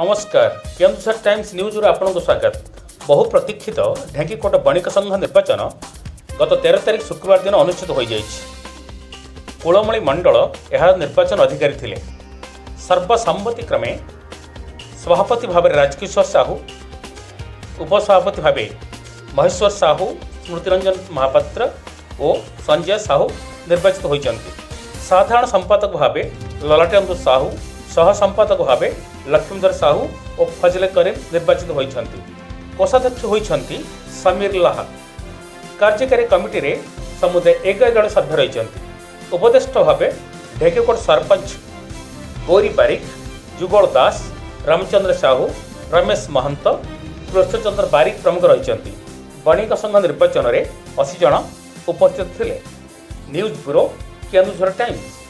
नमस्कार केन्दुसर times news रु आपन को स्वागत बहु प्रतीक्षित ढेंकीकोट बणिक संघ निर्वाचन गत तेरह तारीख शुक्रवार दिन अनुषित हो कूलमि मंडल यार निर्वाचन अधिकारी थे सर्वसम्मति क्रमे सभापति भाव राजकिशोर साहू उपसभापति भाव महेश्वर साहू स्मृतिरंजन महापात्र और संजय साहू निर्वाचित होती साधारण संपादक भाव ललाटेन्दु साहू सहसंपादक भाव লক্ষ্মীধর সাহু ও ফজলে করিম নির্বাচিত হয়েছেন কোষাধ্যক্ষ হয়েছেন সমীর লাহা কার্যকারী কমিটিরে সমুদায় এগারো জন সভ্য রয়েছেন উপদেষ্টা ভাবে ঢেকেকোট সরপঞ্চ গৌরী বারিক যুগল দাস রামচন্দ্র সাহু রমেশ মহন্ত কৃষ্ণচন্দ্র বারিক প্রমুখ রয়েছেন বণিক সংঘ নির্বাচনের অশী জন উপস্থিত লে নিউজ ব্যুরো কেন্দুঝর টাইমস